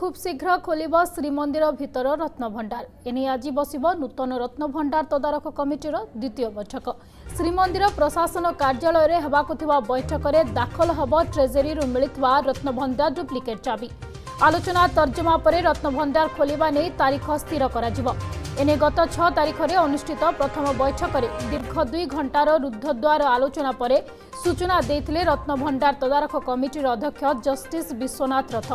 খুব শীঘ্র খোলিব শ্রীমন্দির ভিতর রত্নভণ্ডার এনে আজ বসিব নূতন রত্নভণ্ডার তদারখ কমিটির দ্বিতীয় বৈঠক শ্রীমন্দির প্রশাসন কার্যালয়ের হওয়া বৈঠকের দাখল হব ট্রেজেরি মিলিথিবা রত্নভণ্ডার ডুপ্লিকেট চাবি আলোচনা তর্জমা পরে রত্নভণ্ডার খোলিবা নেই তারিখ স্থির করা এনে গত ছ তারিখে অনুষ্ঠিত প্রথম বৈঠকের দীর্ঘ দুই ঘণ্টার রুদ্ধদ্বার আলোচনা পরে সূচনা দিয়ে রত্নভণ্ডার তদারখ কমিটির অধ্যক্ষ জষ্টিস বিশ্বনাথ রথ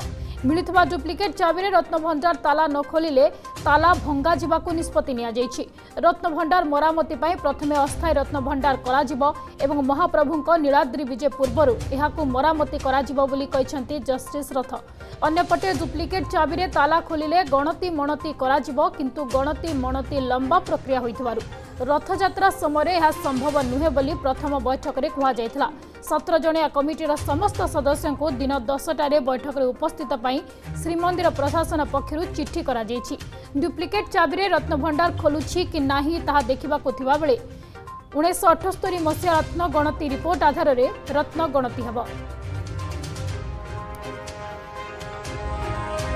मिलता डुप्लिकेट चबि रत्नभंडार ताला न खोलें ताला भंगा जावाक निष्पत्ति रत्नभंडार मरामती प्रथम अस्थायी रत्नभंडार कर महाप्रभु नीलाद्री विजे पूर्व यह मरामती जस्टिस रथ अंपटे डुप्लिकेट चबि ताला खोलें गणति मणती हो गणति मणती लंबा प्रक्रिया होती ରଥଯାତ୍ରା ସମୟରେ ଏହା ସମ୍ଭବ ନୁହେଁ ବୋଲି ପ୍ରଥମ ବୈଠକରେ କୁହାଯାଇଥିଲା ସତର ଜଣିଆ କମିଟିର ସମସ୍ତ ସଦସ୍ୟଙ୍କୁ ଦିନ ଦଶଟାରେ ବୈଠକରେ ଉପସ୍ଥିତ ପାଇଁ ଶ୍ରୀମନ୍ଦିର ପ୍ରଶାସନ ପକ୍ଷରୁ ଚିଠି କରାଯାଇଛି ଡୁପ୍ଲିକେଟ୍ ଚାବିରେ ରତ୍ନଭଣ୍ଡାର ଖୋଲୁଛି କି ନାହିଁ ତାହା ଦେଖିବାକୁ ଥିବାବେଳେ ଉଣେଇଶହ ଅଠସ୍ତରୀ ମସିହା ରତ୍ନ ଗଣତି ରିପୋର୍ଟ ଆଧାରରେ ରତ୍ନ ଗଣତି ହେବ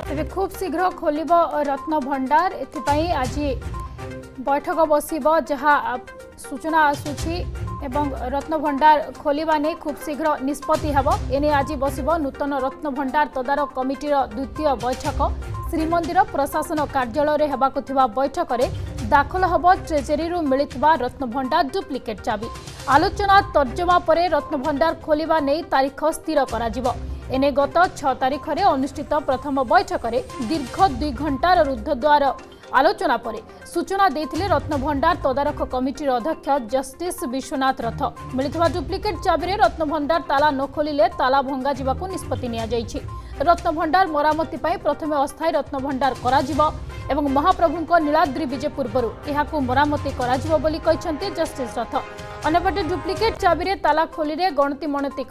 ତେବେ ଖୁବ୍ ଶୀଘ୍ର ଖୋଲିବ ରତ୍ନ ଭଣ୍ଡାର ଏଥିପାଇଁ ଆଜି বৈঠক বসব যা সূচনা আসুচি এবং রত্নভণ্ডার খোলা নিয়ে খুব শীঘ্র নিষ্পতি হব এনে আজ বসব নূতন রত্নভণ্ডার তদারক কমিটির দ্বিতীয় বৈঠক শ্রীমন্দির প্রশাসন কার্যালয়ে হওয়া বৈঠকরে দাখল হব ট্রেজেরি মিলিথিবা রত্নভণ্ডার ডুপ্লিকেট চাবি আলোচনা তর্জমা পরে রত্নভণ্ডার খোলা নেই তারিখ স্থির করা এনে গত ছ তারিখে অনুষ্ঠিত প্রথম বৈঠকরে দীর্ঘ দুই ঘণ্টার রুদ্ধদ্বার आलोचना पर सूचना देते रत्नभंडार तदारख कमिटर अध्यक्ष जस्टिस विश्वनाथ रथ मिलता डुप्लिकेट चबिरे रत्नभंडार ताला न खोलें ताला भंगा जावाक निष्पत्ति रत्नभंडार मरामति प्रथम अस्थायी रत्नभंडार कर महाप्रभु नीलाद्री विजे पूर्व यह मरामति जस्टिस रथ अनेपटे डुप्लिकेट चबिरे ताला खोलें गणति मणती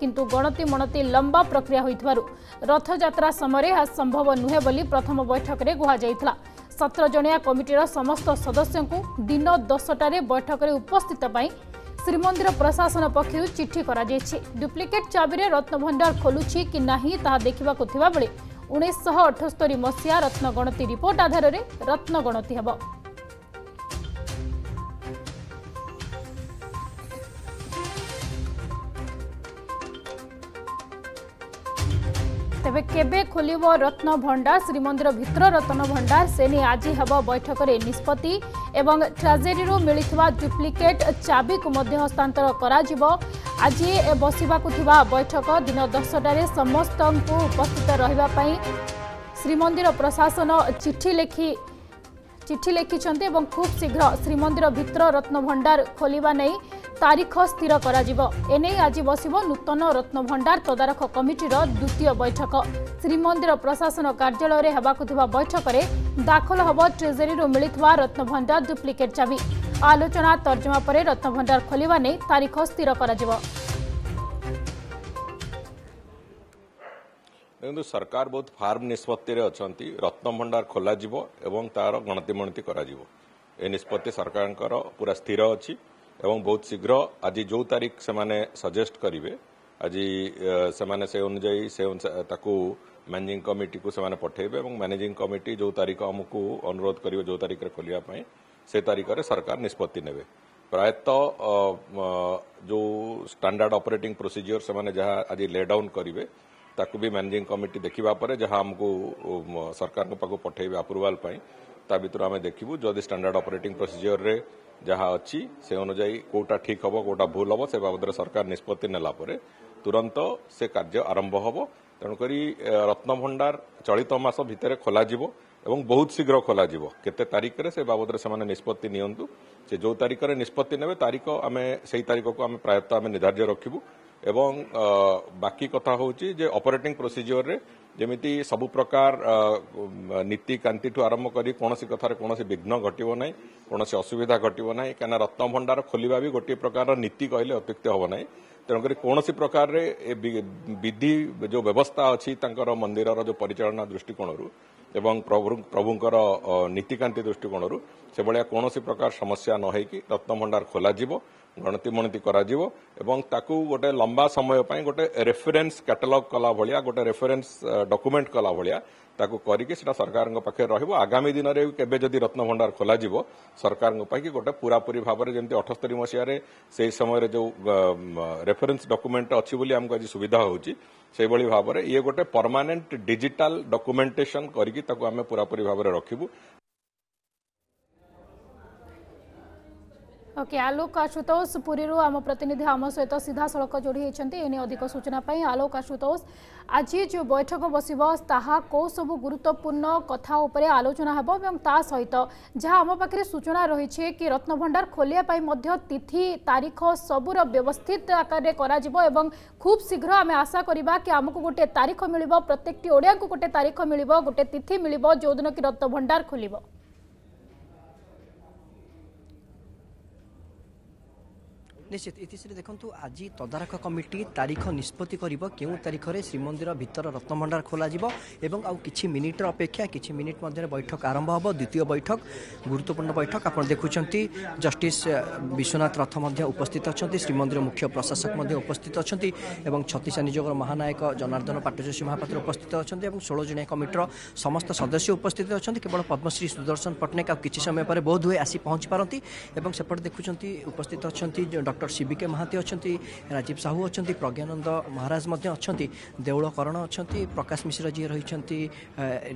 किंतु गणति मणती लंबा प्रक्रिया होथ जा समय यह संभव नुहे प्रथम बैठक में कहला ସତର ଜଣିଆ କମିଟିର ସମସ୍ତ ସଦସ୍ୟଙ୍କୁ ଦିନ ଦଶଟାରେ ବୈଠକରେ ଉପସ୍ଥିତ ପାଇଁ ଶ୍ରୀମନ୍ଦିର ପ୍ରଶାସନ ପକ୍ଷରୁ ଚିଠି କରାଯାଇଛି ଡୁପ୍ଲିକେଟ୍ ଚାବିରେ ରତ୍ନଭଣ୍ଡାର ଖୋଲୁଛି କି ନାହିଁ ତାହା ଦେଖିବାକୁ ଥିବାବେଳେ ଉଣେଇଶହ ଅଠସ୍ତରୀ ମସିହା ରତ୍ନଗଣତି ରିପୋର୍ଟ ଆଧାରରେ ରତ୍ନଗଣତି ହେବ ତେବେ କେବେ ଖୋଲିବ ରତ୍ନ ଭଣ୍ଡାର ଶ୍ରୀମନ୍ଦିର ଭିତର ରତ୍ନ ଭଣ୍ଡାର ସେ ନେଇ ଆଜି ହେବ ବୈଠକରେ ନିଷ୍ପତ୍ତି ଏବଂ ଟ୍ରାଜେରୀରୁ ମିଳିଥିବା ଡୁପ୍ଲିକେଟ୍ ଚାବିକୁ ମଧ୍ୟ ହସ୍ତାନ୍ତର କରାଯିବ ଆଜି ବସିବାକୁ ଥିବା ବୈଠକ ଦିନ ଦଶଟାରେ ସମସ୍ତଙ୍କୁ ଉପସ୍ଥିତ ରହିବା ପାଇଁ ଶ୍ରୀମନ୍ଦିର ପ୍ରଶାସନ ଚିଠି ଲେଖି ଚିଠି ଲେଖିଛନ୍ତି ଏବଂ ଖୁବ୍ ଶୀଘ୍ର ଶ୍ରୀମନ୍ଦିର ଭିତର ରତ୍ନ ଭଣ୍ଡାର ଖୋଲିବା ନେଇ তারিখ ସ୍ଥିର କରାଯିବ ଏନେଇ ଆଜି ବସିବ ନୂତନ ରତ୍ନଭଣ୍ଡାର ତଦାରଖ କମିଟିର ଦ୍ୱିତୀୟ ବୈଠକ ଶ୍ରୀମନ୍ଦିର ପ୍ରଶାସନ କାର୍ଯ୍ୟାଳୟରେ ହେବାକୁ ଥିବା ବୈଠକରେ ଦାଖଲ ହେବ ଟ୍ରେଜେରୀରୁ ମିଳିଥିବା ରତ୍ନଭଣ୍ଡାର ଡୁପ୍ଲିକେଟ୍ ଚାବି ଆଲୋଚନା ତର୍ଜମା ପରେ ରତ୍ନଭଣ୍ଡାର ଖୋଲିବା ନେଇ ତାରିଖ ସ୍ଥିର କରାଯିବ ଦେଖନ୍ତୁ ସରକାର ବହୁତ ଫାର୍ମ ନିଷ୍ପତ୍ତିରେ ଅଛନ୍ତି ରତ୍ନଭଣ୍ଡାର ଖୋଲାଯିବ ଏବଂ ତାର ଗଣତିମଣତି କରାଯିବ ଏ ନିଷ୍ପତ୍ତି ସରକାରଙ୍କର ପୁରା ସ୍ଥିର ଅଛି एवं बहुत शीघ्र आज जो तारीख से माने सजेस्ट करेंगे आज से अनुजाई से मैनेजिंग कमिटी को से पठेबे एवं मैनेजिंग कमिटी जो तारीख आमको अनुरोध करिवे जो तारीख रे खोलिया पई से तारीख में सरकार निष्पत्ति ने प्रायत जो स्टैंडर्ड ऑपरेटिंग प्रोसीजर से माने जहां आज ले डाउन करिवे ताकु भी मैनेजिंग कमिटी देखिबा परे जहां हम सरकार को पाको पठेबे अप्रूवल पई ता भीतर हमें देखिबु स्टैंडर्ड ऑपरेटिंग प्रोसीजर रे ଯାହା ଅଛି ସେ ଅନୁଯାୟୀ କୋଉଟା ଠିକ୍ ହେବ କୋଉଟା ଭୁଲ ହେବ ସେ ବାବଦରେ ସରକାର ନିଷ୍ପତ୍ତି ନେଲା ପରେ ତୁରନ୍ତ ସେ କାର୍ଯ୍ୟ ଆରମ୍ଭ ହେବ ତେଣୁକରି ରତ୍ନଭଣ୍ଡାର ଚଳିତ ମାସ ଭିତରେ ଖୋଲାଯିବ ଏବଂ ବହୁତ ଶୀଘ୍ର ଖୋଲାଯିବ କେତେ ତାରିଖରେ ସେ ବାବଦରେ ସେମାନେ ନିଷ୍ପତ୍ତି ନିଅନ୍ତୁ ସେ ଯେଉଁ ତାରିଖରେ ନିଷ୍ପତ୍ତି ନେବେ ତାରିଖ ଆମେ ସେହି ତାରିଖକୁ ଆମେ ପ୍ରାୟତଃ ଆମେ ନିର୍ଦ୍ଧାର୍ଯ୍ୟ ରଖିବୁ এবং বাকি কথা হচ্ছে যে অপরেটিং প্রোসিজিওরে ଯେମିତି ସବୁ ପ୍ରକାର ନୀତିକାନ୍ତିଠୁ ଆରମ୍ଭ କରି କୌଣସି କଥାରେ କୌଣସି ବିଘ୍ନ ଘଟିବ ନାହିଁ କୌଣସି ଅସୁବିଧା ଘଟିବ ନାହିଁ କାହିଁକିନା ରତ୍ନଭଣ୍ଡାର ଖୋଲିବା ବି ଗୋଟିଏ ପ୍ରକାରର ନୀତି କହିଲେ ଅତ୍ୟୁକ୍ତି ହେବ ନାହିଁ ତେଣୁକରି କୌଣସି ପ୍ରକାରରେ ଏ ବିଧି ଯେଉଁ ବ୍ୟବସ୍ଥା ଅଛି ତାଙ୍କର ମନ୍ଦିରର ଯେଉଁ ପରିଚାଳନା ଦୃଷ୍ଟିକୋଣରୁ ଏବଂ ପ୍ରଭୁଙ୍କର ନୀତିକାନ୍ତି ଦୃଷ୍ଟିକୋଣରୁ ସେଭଳିଆ କୌଣସି ପ୍ରକାର ସମସ୍ୟା ନ ହୋଇକି ରତ୍ନଭଣ୍ଡାର ଖୋଲାଯିବ ଗଣତି ମଣତି କରାଯିବ ଏବଂ ତାକୁ ଗୋଟେ ଲମ୍ବା ସମୟ ପାଇଁ ଗୋଟେ ରେଫରେନ୍ସ କ୍ୟାଟାଲଗ୍ କଲା ଭଳିଆ ଗୋଟେ ରେଫରେନ୍ସ ଡକୁମେଣ୍ଟ କଲା ଭଳିଆ ତାକୁ କରିକି ସେଟା ସରକାରଙ୍କ ପାଖରେ ରହିବ ଆଗାମୀ ଦିନରେ କେବେ ଯଦି ରତ୍ନଭଣ୍ଡାର ଖୋଲାଯିବ ସରକାରଙ୍କ ପାଇଁକି ଗୋଟେ ପୁରାପୁରି ଭାବରେ ଯେମିତି ଅଠସ୍ତରୀ ମସିହାରେ ସେହି ସମୟରେ ଯେଉଁ ରେଫରେନ୍ସ ଡକୁମେଣ୍ଟ ଅଛି ବୋଲି ଆମକୁ ଆଜି ସୁବିଧା ହେଉଛି ସେହିଭଳି ଭାବରେ ଇଏ ଗୋଟେ ପରମାନେଣ୍ଟ ଡିଜିଟାଲ ଡକୁମେଣ୍ଟେସନ କରିକି ତାକୁ ଆମେ ପୁରାପୁରି ଭାବରେ ରଖିବୁ ओके आलोक आशुतोष पुरी आम प्रतिनिधि आम सहित सीधा सड़क जोड़ी होती एने अधिक सूचनापी आलोक आशुतोष आज जो बैठक बस सब गुरुत्वपूर्ण कथा उपर आलोचना हे और सहित जहाँ आम पाखे सूचना रही है कि रत्नभंडार खोलिया तिथि तारीख सबूर व्यवस्थित आकार खूब शीघ्र आम आशा करवा कि आमको गोटे तारीख मिल प्रत्येक ओडिया गोटे तारीख मिल गोटे तिथि मिल जो दिन कि रत्नभंडार खोल ନିଶ୍ଚିତ ଇତିଶ୍ରୀ ଦେଖନ୍ତୁ ଆଜି ତଦାରଖ କମିଟି ତାରିଖ ନିଷ୍ପତ୍ତି କରିବ କେଉଁ ତାରିଖରେ ଶ୍ରୀମନ୍ଦିର ଭିତର ରତ୍ନଭଣ୍ଡାର ଖୋଲାଯିବ ଏବଂ ଆଉ କିଛି ମିନିଟ୍ର ଅପେକ୍ଷା କିଛି ମିନିଟ୍ ମଧ୍ୟରେ ବୈଠକ ଆରମ୍ଭ ହେବ ଦ୍ୱିତୀୟ ବୈଠକ ଗୁରୁତ୍ୱପୂର୍ଣ୍ଣ ବୈଠକ ଆପଣ ଦେଖୁଛନ୍ତି ଜଷ୍ଟିସ୍ ବିଶ୍ୱନାଥ ରଥ ମଧ୍ୟ ଉପସ୍ଥିତ ଅଛନ୍ତି ଶ୍ରୀମନ୍ଦିର ମୁଖ୍ୟ ପ୍ରଶାସକ ମଧ୍ୟ ଉପସ୍ଥିତ ଅଛନ୍ତି ଏବଂ ଛତିଶା ନିଯୋଗର ମହାନାୟକ ଜନାର୍ଦ୍ଦନ ପାଟଜୋଷୀ ମହାପାତ୍ର ଉପସ୍ଥିତ ଅଛନ୍ତି ଏବଂ ଷୋହଳ ଜଣିଆ କମିଟିର ସମସ୍ତ ସଦସ୍ୟ ଉପସ୍ଥିତ ଅଛନ୍ତି କେବଳ ପଦ୍ମଶ୍ରୀ ସୁଦର୍ଶନ ପଟ୍ଟନାୟକ ଆଉ କିଛି ସମୟ ପରେ ବୋଧହୁଏ ଆସି ପହଞ୍ଚି ପାରନ୍ତି ଏବଂ ସେପଟେ ଦେଖୁଛନ୍ତି ଉପସ୍ଥିତ ଅଛନ୍ତି ଡକ୍ଟର ডক্টর সিବିକେ ମହାନ୍ତି ଅଛନ୍ତି ରାଜୀବ ସାହୁ ଅଛନ୍ତି ପ୍ରଜ୍ଞାନନ୍ଦ ମହାରାଜ ମଧ୍ୟ ଅଛନ୍ତି ଦେଉଳ କରଣ ଅଛନ୍ତି ପ୍ରକାଶ ମିଶ୍ର ଯିଏ ରହିଛନ୍ତି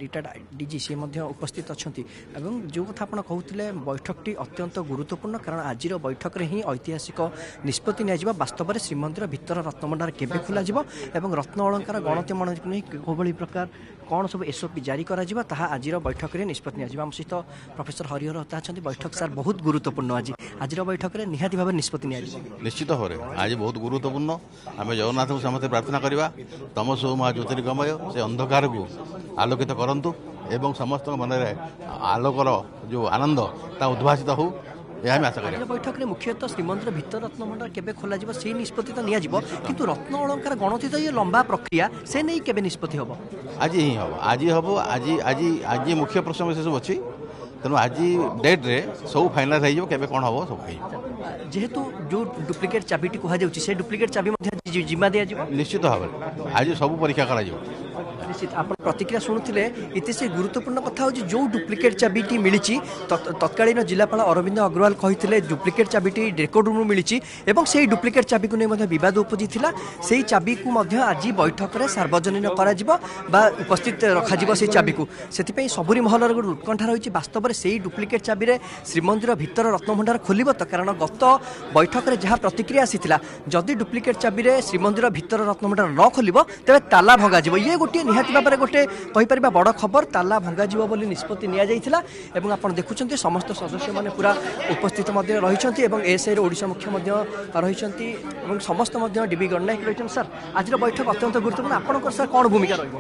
ରିଟାୟାର୍ଡ ଡିଜି ସିଏ ମଧ୍ୟ ଉପସ୍ଥିତ ଅଛନ୍ତି ଏବଂ ଯେଉଁ କଥା ଆପଣ କହୁଥିଲେ ବୈଠକଟି ଅତ୍ୟନ୍ତ ଗୁରୁତ୍ୱପୂର୍ଣ୍ଣ କାରଣ ଆଜିର ବୈଠକରେ ହିଁ ଐତିହାସିକ ନିଷ୍ପତ୍ତି ନିଆଯିବ ବାସ୍ତବରେ ଶ୍ରୀମନ୍ଦିର ଭିତର ରତ୍ନଭଣ୍ଡାର କେବେ ଖୋଲାଯିବ ଏବଂ ରତ୍ନ ଅଳଙ୍କାର ଗଣତିମଣକୁ ନେଇ କୋଭଳି ପ୍ରକାର କ'ଣ ସବୁ ଏସ୍ଓପି ଜାରି କରାଯିବ ତାହା ଆଜିର ବୈଠକରେ ନିଷ୍ପତ୍ତି ନିଆଯିବ ଆମ ସହିତ ପ୍ରଫେସର ହରିହର ହତା ଅଛନ୍ତି ବୈଠକ ସାର୍ ବହୁତ ଗୁରୁତ୍ୱପୂର୍ଣ୍ଣ ଆଜି ଆଜିର ବୈଠକରେ ନିହାତି ଭାବେ ନିଷ୍ପତ୍ତି ନିଆଯିବ ନିଶ୍ଚିତ ଭାବରେ ଆଜି ବହୁତ ଗୁରୁତ୍ୱପୂର୍ଣ୍ଣ ଆମେ ଜଗନ୍ନାଥଙ୍କୁ ସମସ୍ତେ ପ୍ରାର୍ଥନା କରିବା ତମ ସବୁ ମହା ଜ୍ୟୋତିର୍ଗମୟ ସେ ଅନ୍ଧକାରକୁ ଆଲୋକିତ କରନ୍ତୁ ଏବଂ ସମସ୍ତଙ୍କ ମନରେ ଆଲୋକର ଯେଉଁ ଆନନ୍ଦ ତା ଉଦ୍ଭାସିତ ହଉ ବୈଠକରେ ମୁଖ୍ୟତଃ ଶ୍ରୀମନ୍ଦିର ଭିତର ରତ୍ନମଣ୍ଡଳ କେବେ ଖୋଲାଯିବ ସେଇ ନିଷ୍ପତ୍ତି ତ ନିଆଯିବ କିନ୍ତୁ ରତ୍ନ ଅଳଙ୍କାର ଗଣତି ତ ଇଏ ଲମ୍ବା ପ୍ରକ୍ରିୟା ସେ ନେଇ କେବେ ନିଷ୍ପତ୍ତି ହବ ଆଜି ହିଁ ହବ ଆଜି ହବ ଆଜି ଆଜି ଆଜି ମୁଖ୍ୟ ପ୍ରସଙ୍ଗ ସେସବୁ ଅଛି ତେଣୁ ଆଜି ଡେଟ୍ରେ ସବୁ ଫାଇନାଲ୍ ହେଇଯିବ କେବେ କ'ଣ ହେବ ସବୁ ହେଇଯିବ ଯେହେତୁ ଯେଉଁ ଡୁପ୍ଲିକେଟ୍ ଚାବିଟି କୁହାଯାଉଛି ସେ ଡୁପ୍ଲିକେଟ୍ ଚାବି ମଧ୍ୟ ଜିମା ଦିଆଯିବ ନିଶ୍ଚିତ ଭାବରେ ଆଜି ସବୁ ପରୀକ୍ଷା କରାଯିବ ନିଶ୍ଚିତ ଆପଣ ପ୍ରତିକ୍ରିୟା ଶୁଣୁଥିଲେ ଏତେ ସେ ଗୁରୁତ୍ୱପୂର୍ଣ୍ଣ କଥା ହେଉଛି ଯେଉଁ ଡୁପ୍ଲିକେଟ୍ ଚାବିଟି ମିଳିଛି ତତ୍କାଳୀନ ଜିଲ୍ଲାପାଳ ଅରବିନ୍ଦ ଅଗ୍ରୱାଲ କହିଥିଲେ ଡୁପ୍ଲିକେଟ୍ ଚାବିଟି ରେକର୍ଡ ରୁମ୍ରୁ ମିଳିଛି ଏବଂ ସେହି ଡୁପ୍ଲିକେଟ୍ ଚାବିକୁ ନେଇ ମଧ୍ୟ ବିବାଦ ଉପୁଜିଥିଲା ସେହି ଚାବିକୁ ମଧ୍ୟ ଆଜି ବୈଠକରେ ସାର୍ବଜନୀନ କରାଯିବ ବା ଉପସ୍ଥିତ ରଖାଯିବ ସେହି ଚାବିକୁ ସେଥିପାଇଁ ସବୁରି ମହଲର ଗୋଟେ ଉତ୍କଣ୍ଠା ରହିଛି ବାସ୍ତବରେ ସେହି ଡୁପ୍ଲିକେଟ୍ ଚାବିରେ ଶ୍ରୀମନ୍ଦିର ଭିତର ରତ୍ନଭଣ୍ଡାର ଖୋଲିବ ତ କାରଣ ଗତ ବୈଠକରେ ଯାହା ପ୍ରତିକ୍ରିୟା ଆସିଥିଲା ଯଦି ଡୁପ୍ଲିକେଟ୍ ଚାବିରେ ଶ୍ରୀମନ୍ଦିର ଭିତର ରତ୍ନଭଣ୍ଡାର ନ ଖୋଲିବ ତେବେ ତାଲା ଭଗାଯିବ ଇଏ ଗୋଟିଏ নিহতি ভাবে গোটে কইপারা বড় খবর তালা ভঙ্গাযিব বলে নিষ্পতি নিয়েছিল এবং আপনার দেখুছেন সমস্ত সদস্য মানে পুরা উপস্থিত রয়েছেন এবং এসআইর ওড়শা মুখ্য রয়েছেন এবং সমস্ত ডিবি গণনায়ক রয়েছেন স্যার আজর বৈঠক অত্যন্ত গুরুত্বপূর্ণ আপনার স্যার কোণ ভূমিকা রহব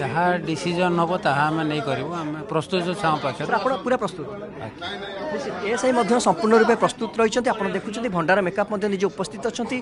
ଯାହା ଡିସିଜନ୍ ହେବ ତାହା ଆମେ ନେଇ କରିବୁ ଆମେ ପ୍ରସ୍ତୁତ ଅଛୁ ପାଖରେ ଆପଣ ପୁରା ପ୍ରସ୍ତୁତ ଏଏସ୍ଆଇ ମଧ୍ୟ ସମ୍ପୂର୍ଣ୍ଣ ରୂପେ ପ୍ରସ୍ତୁତ ରହିଛନ୍ତି ଆପଣ ଦେଖୁଛନ୍ତି ଭଣ୍ଡାର ମେକଅପ୍ ମଧ୍ୟ ନିଜେ ଉପସ୍ଥିତ ଅଛନ୍ତି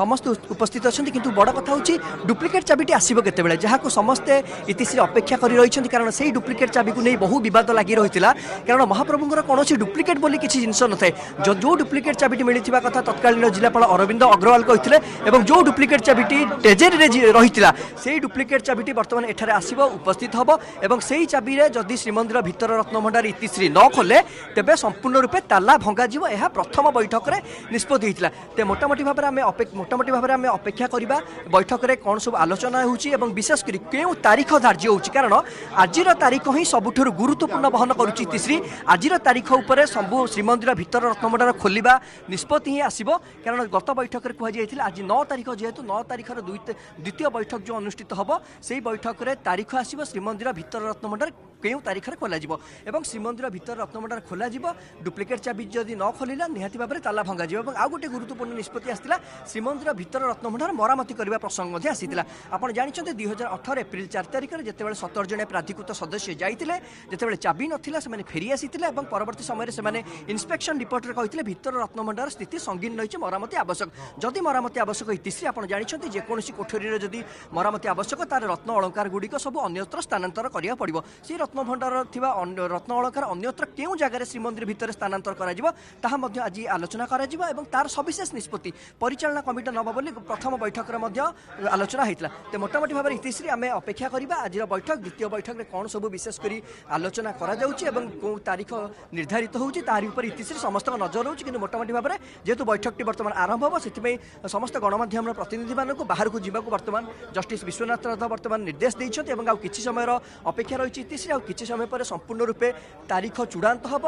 ସମସ୍ତେ ଉପସ୍ଥିତ ଅଛନ୍ତି କିନ୍ତୁ ବଡ଼ କଥା ହେଉଛି ଡୁପ୍ଲିକେଟ୍ ଚାବିଟି ଆସିବ କେତେବେଳେ ଯାହାକୁ ସମସ୍ତେ ଇତିଶ୍ରୀ ଅପେକ୍ଷା କରି ରହିଛନ୍ତି କାରଣ ସେଇ ଡୁପ୍ଲିକେଟ୍ ଚାବିକୁ ନେଇ ବହୁ ବିବାଦ ଲାଗି ରହିଥିଲା କାରଣ ମହାପ୍ରଭୁଙ୍କର କୌଣସି ଡୁପ୍ଲିକେଟ୍ ବୋଲି କିଛି ଜିନିଷ ନଥାଏ ଯେଉଁ ଡୁପ୍ଲିକେଟ୍ ଚାବିଟି ମିଳିଥିବା କଥା ତତ୍କାଳୀନ ଜିଲ୍ଲାପାଳ ଅରବିନ୍ଦ ଅଗ୍ରୱାଲ କହିଥିଲେ ଏବଂ ଯେଉଁ ଡୁପ୍ଲିକେଟ୍ ଚାବିଟି ଟେଜେରିରେ ରହିଥିଲା ସେଇ ଡୁପ୍ଲିକେଟ୍ ଚାବିଟି ବର୍ତ୍ତମାନ ଏଠାରେ ভাবে আসব উপস্থিত হব এবং সেই চাবিরে যদি শ্রীমন্দির ভিতর রত্নভণ্ডার ইতিশ্রী ন খোলে তেবে সম্পূর্ণ রূপে তালা ভঙ্গাযিব ଏହା ପ୍ରଥମ ବୈଠକରେ ନିଷ୍ପତ୍ତି ହେଇଥିଲା ତେବେ ମୋଟାମୋଟି ଭାବରେ ଆମେ ମୋଟାମୋଟି ଭାବରେ ଆମେ ଅପେକ୍ଷା କରିବା ବୈଠକରେ କ'ଣ ସବୁ ଆଲୋଚନା ହେଉଛି ଏବଂ ବିଶେଷ କରି କେଉଁ ତାରିଖ ଧାର୍ଯ୍ୟ ହେଉଛି କାରଣ ଆଜିର ତାରିଖ ହିଁ ସବୁଠାରୁ ଗୁରୁତ୍ୱପୂର୍ଣ୍ଣ ବହନ କରୁଛି ତିଶ୍ରୀ ଆଜିର ତାରିଖ ଉପରେ ସବୁ ଶ୍ରୀମନ୍ଦିର ଭିତର ରତ୍ନଭଣ୍ଡାର ଖୋଲିବା ନିଷ୍ପତ୍ତି ହିଁ ଆସିବ କାରଣ ଗତ ବୈଠକରେ କୁହାଯାଇଥିଲା ଆଜି ନଅ ତାରିଖ ଯେହେତୁ ନଅ ତାରିଖର ଦ୍ୱିତୀୟ ବୈଠକ ଯେଉଁ ଅନୁଷ୍ଠିତ ହେବ ସେହି ବୈଠକରେ ତାରିଖ ଆସିବ ଶ୍ରୀମନ୍ଦିର ଭିତର ରତ୍ନଭଣ୍ଡାର কেউ তারিখে খোলাযিব এবং শ্রীমন্দির ভিতর রত্নভণ্ডার খোলাযিব ডুপ্লিকেট চাবি যদি ন খোলা নিহতি ভাবে তালা ভঙ্গাযিব এবং আউ গোটে গুরুত্বপূর্ণ নিষ্পতি আসছিল শ্রীমন্দির ভিতর রত্নভণ্ডার মরামতি করা প্রসঙ্গ আসছিল আপনার জাঁচান দুই হাজার অঠর এপ্রিল চারি তারিখে যেতবে সতর জন প্রাধিকৃত সদস্য যাই যেতবে চাবি নথিলা সে ফেরি আসিলে এবং পরবর্তী সময় সে ইন্সপেকশন রিপোর্টরে কে ভিতর রত্নভণ্ডার স্থিতি সঙ্গীন রয়েছে মরামতি আবশ্যক যদি মরামতি আবশ্যক ইতিশ্রী আপনার জাঁচান যেকোন কোঠরীর যদি মরামতি আবশ্যক তার রত্ন অলঙ্কার গুড়ি সব অন্যত্র স্থানান্তর করা পড়ব সেই রত্ন রত্নভণ্ডার থাকা রত্ন অলঙ্কার অন্যত্র কেউ জায়গায় শ্রীমন্দির ভিতরে স্থানান্তর করা তাহা মধ্য আজ আলোচনা করা এবং তার সবিশেষ নিষ্পতি পরিচালনা কমিটি নেব বলে প্রথম বৈঠকের মধ্য আলোচনা হয়েছিল তো মোটামুটি ভাবে ইতিশ্রী আমি অপেক্ষা করা আজ বৈঠক দ্বিতীয় বৈঠকের কম সব বিশেষ করে আলোচনা করা যাচ্ছে এবং কেউ তারিখ নির্ধারিত হচ্ছে তার উপরে ইতিশ্রী সমস্ত নজর রয়েছে কিন্তু মোটামুটি ভাবে যেহেতু বৈঠকটি বর্তমান আরম্ভ হব সেই সমস্ত গণমাধ্যমর প্রতিনিধি মানুষ বাহারক যাওয়া বর্তমান জষ্টিস বিশ্বনাথ রথ বর্তমান নির্দেশ দিয়েছেন এবং আউ কিছু সময়ের অপেক্ষা রয়েছে ইতিশ্রী କିଛି ସମୟ ପରେ ସମ୍ପୂର୍ଣ୍ଣ ରୂପେ ତାରିଖ ଚୂଡ଼ାନ୍ତ ହେବ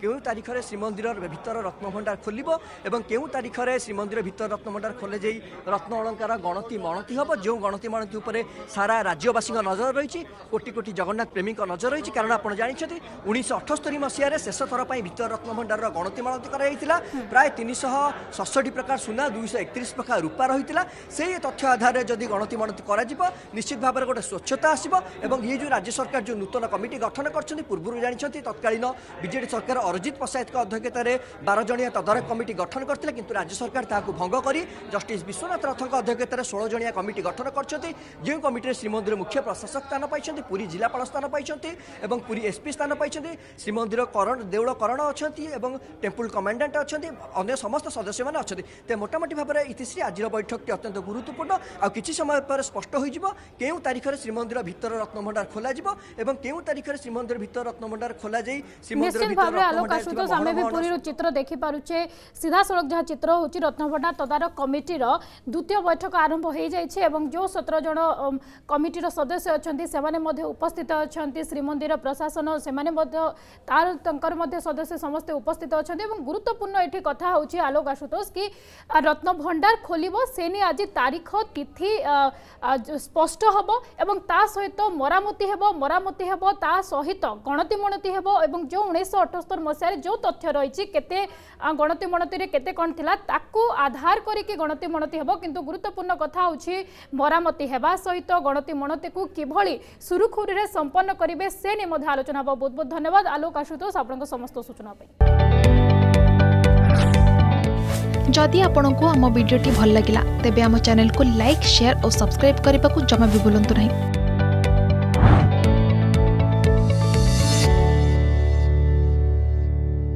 କେଉଁ ତାରିଖରେ ଶ୍ରୀମନ୍ଦିର ଭିତର ରତ୍ନଭଣ୍ଡାର ଖୋଲିବ ଏବଂ କେଉଁ ତାରିଖରେ ଶ୍ରୀମନ୍ଦିର ଭିତର ରତ୍ନଭଣ୍ଡାର ଖୋଲାଯାଇ ରତ୍ନ ଅଳଙ୍କାର ଗଣତି ମଣତି ହେବ ଯେଉଁ ଗଣତି ମଣତି ଉପରେ ସାରା ରାଜ୍ୟବାସୀଙ୍କ ନଜର ରହିଛି କୋଟି କୋଟି ଜଗନ୍ନାଥ ପ୍ରେମୀଙ୍କ ନଜର ରହିଛି କାରଣ ଆପଣ ଜାଣିଛନ୍ତି ଉଣେଇଶହ ଅଠସ୍ତରୀ ମସିହାରେ ଶେଷ ଥର ପାଇଁ ଭିତର ରତ୍ନଭଣ୍ଡାରର ଗଣତି ମଣତି କରାଯାଇଥିଲା ପ୍ରାୟ ତିନିଶହ ଷଷଠି ପ୍ରକାର ସୁନା ଦୁଇଶହ ଏକତିରିଶ ପ୍ରକାର ରୂପା ରହିଥିଲା ସେହି ତଥ୍ୟ ଆଧାରରେ ଯଦି ଗଣତି ମଣତି କରାଯିବ ନିଶ୍ଚିତ ଭାବରେ ଗୋଟେ ସ୍ୱଚ୍ଛତା ଆସିବ ଏବଂ ଇଏ ଯେଉଁ ରାଜ୍ୟ ସରକାର ଯେଉଁ নূতন কমিটি গঠন করছেন পূর্বর জাঁচান তৎকালীন বিজেডি সরকার অরজিৎ পশায়তক অধ্যক্ষতার বার জনিয়া তদারক কমিটি গঠন করলে কিন্তু রাজ্য সরকার তাহলে ভঙ্গ করে জষ্টিস বিশ্বনাথ রথক অধ্যক্ষতার ষোল জনিয়া কমিটি গঠন করছেন যে কমিটিরে শ্রীমন্দির মুখ্য প্রশাসক স্থান পাই পুরী জেলাপাল স্থান পাই এবং পুরী এসপি স্থান পাই শ্রীমন্দির দেউল করণ অনেক এবং টেম্পল কমান্ডাট অনেক অন্য সমস্ত সদস্য মানে অনেক তে মোটামুটি ভাবে ইতিশ্রী আজ বৈঠকটি অত্যন্ত গুরুত্বপূর্ণ আছি সময় পরে স্পষ্ট হয়ে যাব কেউ তারিখে শ্রীমন্দির ভিতর রত্নভণ্ডার খোলা যাব এবং এবং কেউ তারিখে শ্রীমন্দির ভিতর রত্নভণ্ডার খোলা যাই শ্রীমন্দির ভিতর আমি বি পুরীর চিত্র দেখি পারুছে সিধা সড়ক যা চিত্র হচ্ছে রত্নভণ্ডার তদারক কমিটির দ্বিতীয় বৈঠক আরম্ভ হয়ে যাইছে এবং যে সতের জন কমিটির সদস্য অনেক মধ্যে উপস্থিত অনেক শ্রীমন্দির প্রশাসন সেমানে মধ্যে তার মধ্যে সদস্য সমস্ত উপস্থিত অনেক এবং গুরুত্বপূর্ণ এটি কথা হচ্ছে আলোক আশুতোষ কি রত্নভণ্ডার খোলব সে নিয়ে আজ তারিখ তিথি স্পষ্ট হব এবং তা সহ মরামতি হব মরামতি ମୂଳୋତ୍ପତ୍ତି ହେବ ତା ସହିତ ଗଣତି ମଣତି ହେବ ଏବଂ ଯେଉଁ ଉଣେଇଶହ ଅଠସ୍ତର ମସିହାରେ ଯେଉଁ ତଥ୍ୟ ରହିଛି କେତେ ଗଣତି ମଣତିରେ କେତେ କ'ଣ ଥିଲା ତାକୁ ଆଧାର କରିକି ଗଣତି ମଣତି ହେବ କିନ୍ତୁ ଗୁରୁତ୍ୱପୂର୍ଣ୍ଣ କଥା ହେଉଛି ମରାମତି ହେବା ସହିତ ଗଣତି ମଣତିକୁ କିଭଳି ସୁରୁଖୁରୁରେ ସମ୍ପନ୍ନ କରିବେ ସେ ନେଇ ମଧ୍ୟ ଆଲୋଚନା ହେବ ବହୁତ ବହୁତ ଧନ୍ୟବାଦ ଆଲୋକ ଆଶୁତୋଷ ଆପଣଙ୍କ ସମସ୍ତ ସୂଚନା ପାଇଁ ଯଦି ଆପଣଙ୍କୁ ଆମ ଭିଡ଼ିଓଟି ଭଲ ଲାଗିଲା ତେବେ ଆମ ଚ୍ୟାନେଲକୁ ଲାଇକ୍ ସେୟାର ଓ ସବସ୍କ୍ରାଇବ୍ କରିବାକୁ ଜମା ବି ଭୁଲନ୍ତୁ ନାହିଁ